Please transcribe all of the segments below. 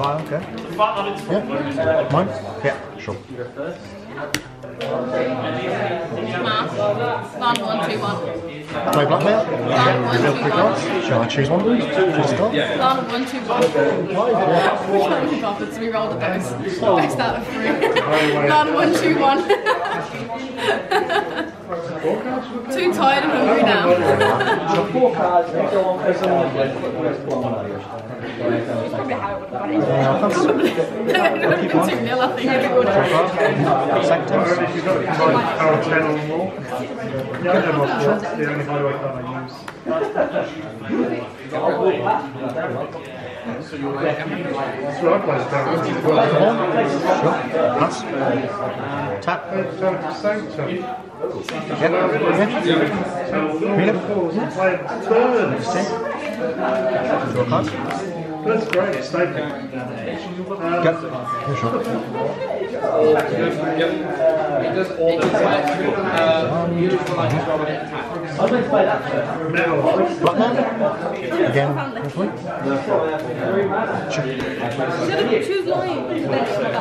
Vial, okay. Yeah. Mine? Yeah, sure. Math. Line one, two, one. Play blackmail? Yeah. Reveal three cards. Shall I choose one? Choose a card? Line one, two, one. Which one have you bothered? So we rolled a dice. Best out of three. Line one, two, one. Too tired and hungry now. Four cards, they go on for someone. Probably how it would have gone in. Yeah, I'll come. It would have been 2 0, I think. Everyone Sanctums. If you've got like power 10 or more. Yeah, I know my four. It's the only highway card I use. That's what I play power. Sure. Pass. Tap. Sanctum. Yeah. Yeah. Read it. Play third. Draw a card. That's great, it's staple. Go. Yeah, sure. I'll just play that first. Metal. Blackmail. Again. Hopefully. Should have choose line. That's her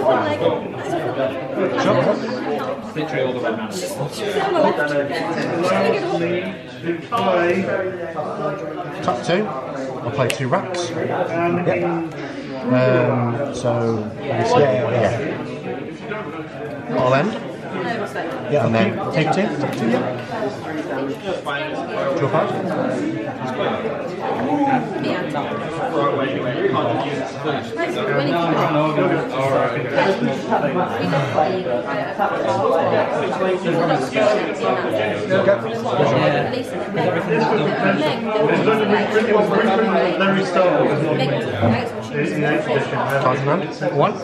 fault, like. That's her fault. Sure. Literally all the way around. She's on the left. Need play. Tap two. I'll play two racks. Um, Yep. Um, so, yeah, yeah, I'll end. Yeah, and then take two. Take two, yeah. Draw card. Then we start with one. It's the eighth edition. Cards in hand. One.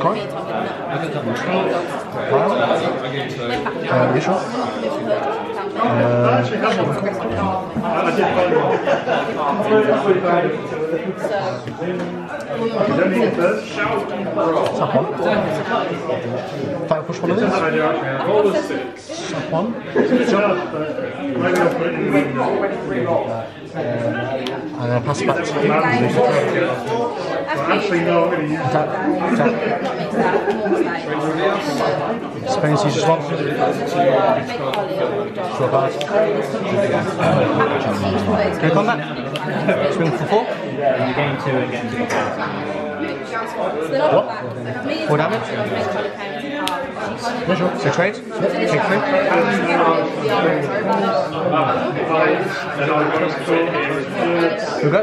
Cry. Pile. Uh, Visual. I actually have one. I I did find one. You don't need it first. Tap one. Fire push one of these. I do actually have. Tap one. Just, but maybe I'll put it the window. Pass it back to you. But actually, no, I'm going to use it. Tap. Tap. Space uses one. Draw a card. Go combat. Swing for four. And you gain two and get two. What? Four damage. Yeah, sure. So trade. Take three. And I just thought, Who go?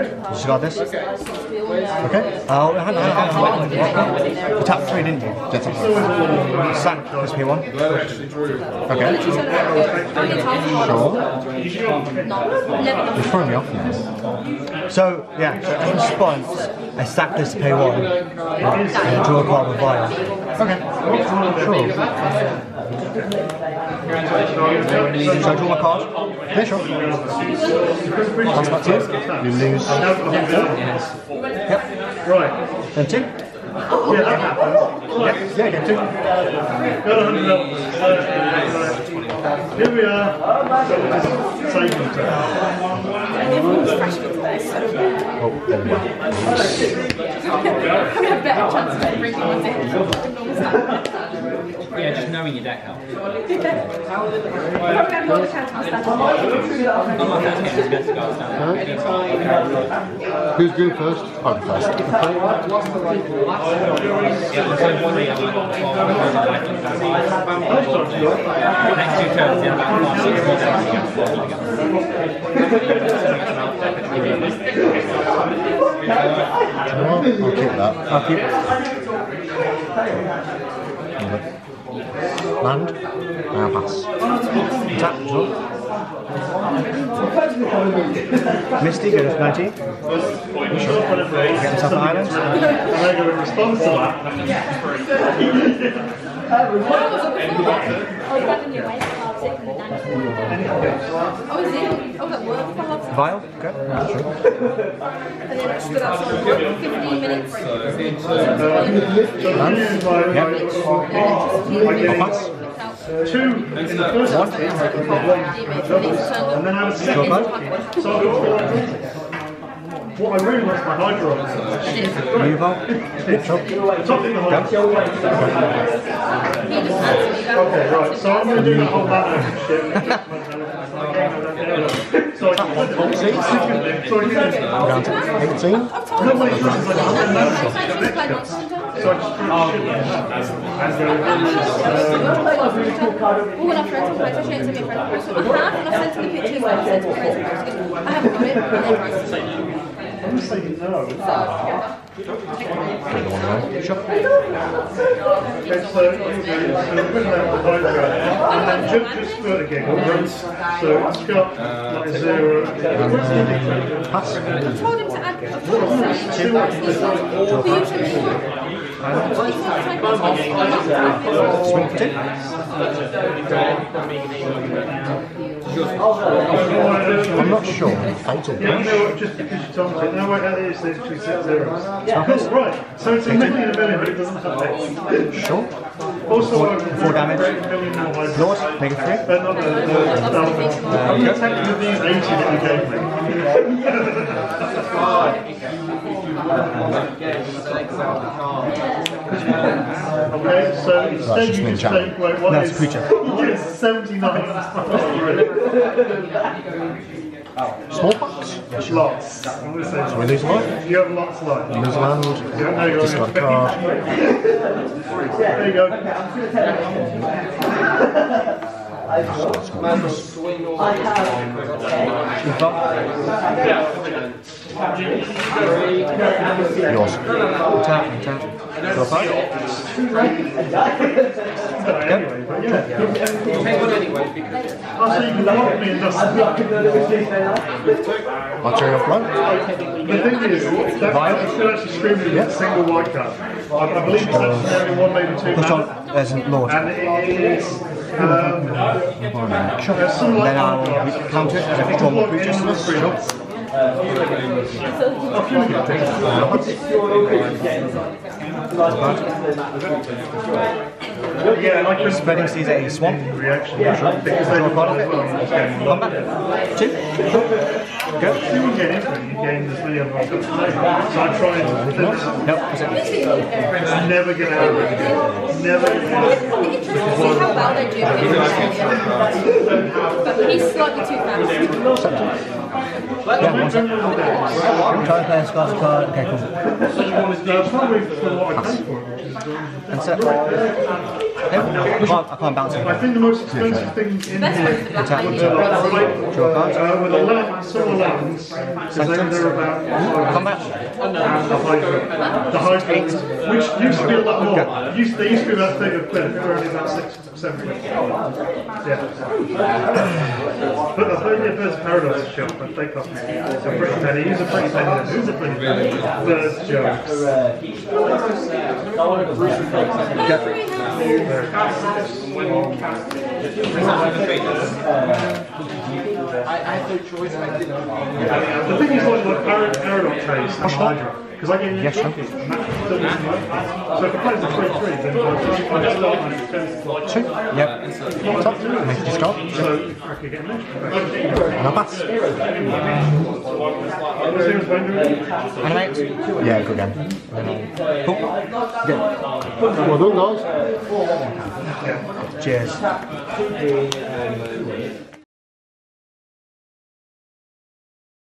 a card. Discard this. Okay. Oh, uh, hang on, hang on, hang on. You tapped three, didn't you? That's it. Sack this P1. Okay. Sure. You're throwing me off now. So, yeah, so in response, I sack this to pay one and draw a card with Via. Okay. Sure. So I draw my card? Yeah, sure. Pass back to you. You lose. Yep. right. Then two. Yeah, that happens. Yeah, yeah, get two. Got a hundred. Here we are. So we're just saving. Oh, there we go. I'm gonna have better chances of bringing one in. Normal. Yeah, just knowing your deck helps. Probably have more chance of standard. On my first game, it's against Guard Standard. Who's going first? I'll go first. Yeah, so one day I'm like, well, Next two turns, yeah, about last six more decks against I'll keep that. I'll keep Land. And pass. Tap. Misty 19. You sure? Get himself an island. And they're going to to that. Half Vial. And then stood work for 15 minutes. I'll pass. Two in the first one, and then I was Draw second. card. So I got four. What I really liked my hydro was Move out. Sure. top in the hydro. Okay, right, so I'm going to do the whole banner shit. So I can so I can Down to 18. No way, it's like a banner. So I just threw the shit and go, All our friends on PlayStation sent me a friend request. I have, and I've sent them the pictures. I've sent them friends request. I haven't got it, and they're pricey. I'm just saying no. Take the one away. Sure. Okay, so I'm going to do so we're going to have the hydro. And then just, just for the giggle, right? so it's got like zero. Pass. I told him to add. I told him to add two boxes. He usually Swing for two. I'm not sure. Yeah, no, just because you told me. No, wait, that is literally six zeros. Cool, right. So it's a million a million, but it doesn't have X. Sure. Also, Four- four damage. a million more hydro. Yours. Make it three. Uh, not the, the, the, I'm going to take you these 80 that you gave me. Okay, so Right, instead just you just challenge. take, wait, what No, it's is- a creature. Yes, 79 Smallpox. lots. I'm going to say We lose a. You have lots left. Lose a land. Yeah, no, you're Discard right. card. There you go. Move up. Yours. Tap. Tap. Draw card. Anyway, but yeah. So you can block me and dust Archery off one. The thing is, that should actually scream me a single white card. I, I believe it's actually only one, maybe two Push on. There's a lord. And it is, um, Sure. there's some like Then I'll counter it and I draw can more block creatures. Sure. Thank you. Yeah, like the Spreading Seas a swamp. reaction. Because they were part of it. Combat. Two. Go. If you get into it, you gain as many other options. So I try and Nope. Never get out of it. Never get out of it. I'm interested to see how well they do But he's slightly too fast. Yeah, one sec. Try and play a scarf card. Okay, cool. Uh, probably I it, which And set. I can't, I can't bounce I it. think the most expensive thing in Best here one's the black Attack. lady. Draw a card. uh, were the land, some of the lands, because they, they're about Combat. and the hydro. The hydro, which used to be a lot more. Used, they used to be about 30 quid, they're only about 6, 7 quid. Yeah. But I think if there's a Paradise shop, but they cost me a pretty penny. Use a pretty penny, use a pretty penny. There's jokes. Jeffrey. The thing is, like, like Parad- Paradox Chase and Hydra, because I get Yes, sir. and that doesn't work. So if I play the 3 3, then I just start my defense. Two. Yep. Top. Make a discard. So I could get an extra. And I'll pass. James Bender. Animate? Yeah, good game. Cool. Well done, guys. Cheers.